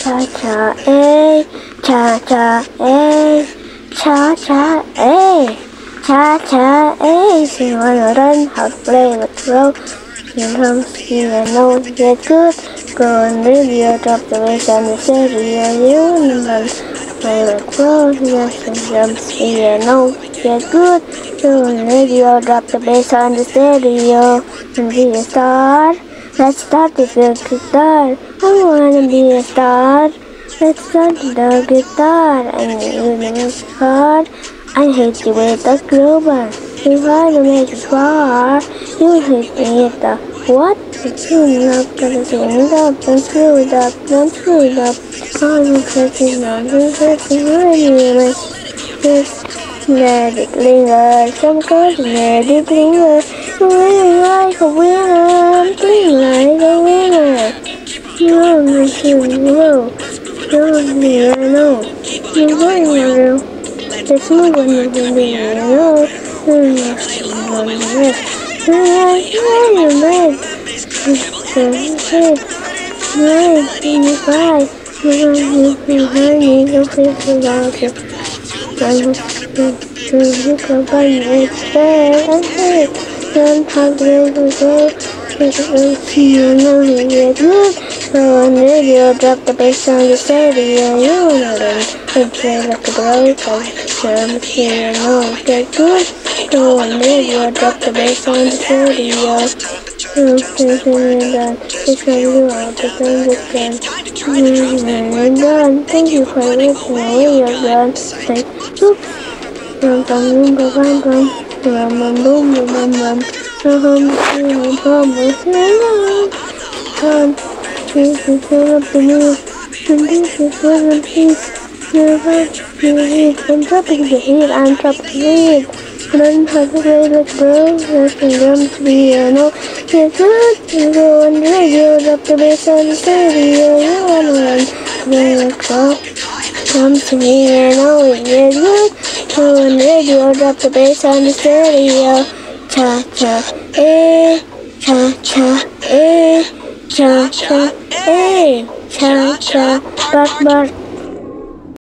cha cha eh, cha cha eh, cha cha eh, cha cha eh. She wanna learn how to play with roll. You come see and know get good. Go and radio, drop the bass on the stereo. You wanna learn play with roll. Yes, and jump see and know get good. Go and radio, drop the bass on the stereo. And be a star. Let's start with the guitar. I wanna be a star. Let's start the guitar. And you know it's hard. I hate you with the crowbar. If I don't make it far, you hit me with the what? You're not gonna sing it up and screw it up and screw it up. I'm the pressing anyway. Just let it linger. Some girls let it linger. Swing like a winner. Bling movie, I don't know. You're going to This movie is going to be, I don't know. You're going to do this. You're not going to Thank you on radio, drop the bass on the stereo, no rhythm. I play like a broken drum machine, no play good. No on radio, drop the bass on the stereo. No station and done. It's time to out the time with them. And done. Thank you for listening. We are done. Say, oops. Bum bum bum bum bum. Bum bum bum bum bum bum. Bum bum bum bum bum. Bum bum bum bum bum. Change the color of the moon. Change the color of peace. Never, never. I'm dropping the heat. I'm dropping the heat. And I'm having a like bro. There's some drums to be, you know. Yes, I'm go on the radio. Drop the bass on the radio. You wanna run. Then let's. Come to me and always get you. Go on the radio. Drop the bass on the stereo. Cha-cha, eh. Cha-cha, eh cha cha, hey, cha cha, buck buck.